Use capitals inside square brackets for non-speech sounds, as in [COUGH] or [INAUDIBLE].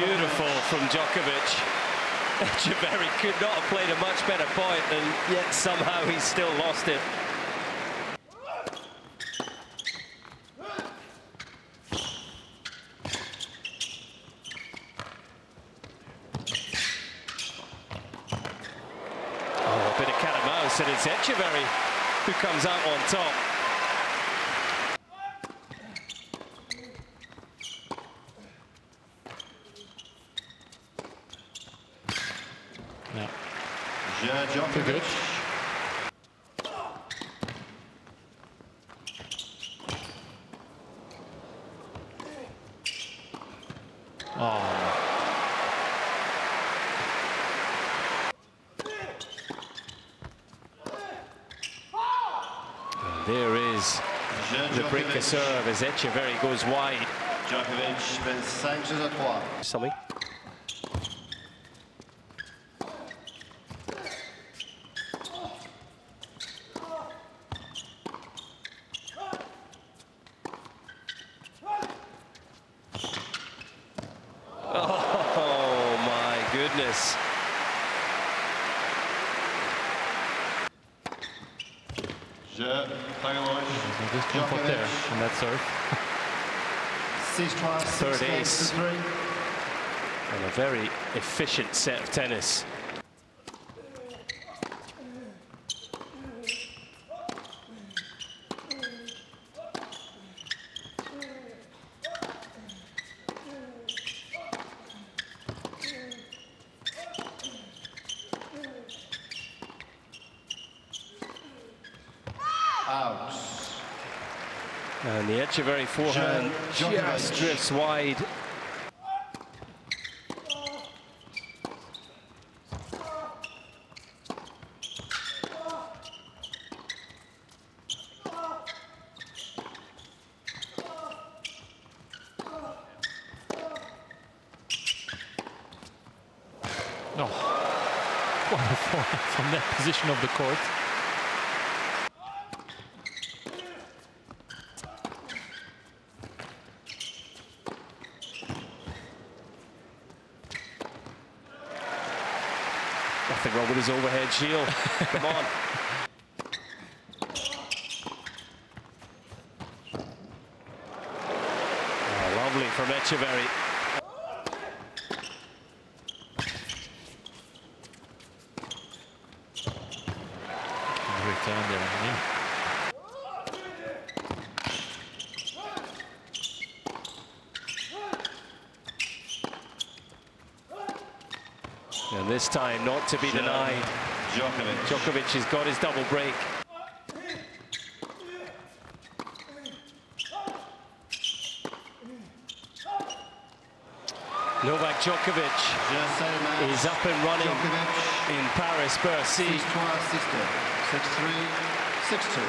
from Djokovic. [LAUGHS] Etcheverry could not have played a much better point, and yet somehow he's still lost it. Oh, a bit of cat and mouse, and it's Etcheverry who comes out on top. Djokovic. Oh, And there is the of Djokovic. serve as Etcheverry goes wide. Djokovic mène 5 jeux à 3. Something. Oh my goodness. Je, Djokovic. so just one foot there Djokovic. on that serve. 6-3, 6 Third games ace. to 3. And a very efficient set of tennis. And the Etcheverry forehand Jo- Djokovic. just drifts wide. No. What a [LAUGHS] forehand from that position of the court. Nothing wrong with his overhead shield. Come on. [LAUGHS] Oh, lovely from Etcheverry. Return there. And this time not to be Je, denied. Djokovic. Djokovic has got his double break. Novak Djokovic Je, seul match. is up and running Djokovic. in Paris, Bercy. 6-3, 6-2. 6-3, 6-2.